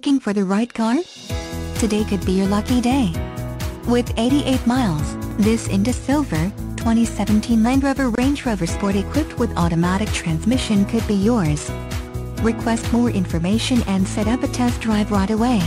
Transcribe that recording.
Looking for the right car? Today could be your lucky day. With 88 miles, this Indus Silver, 2017 Land Rover Range Rover Sport equipped with automatic transmission could be yours. Request more information and set up a test drive right away.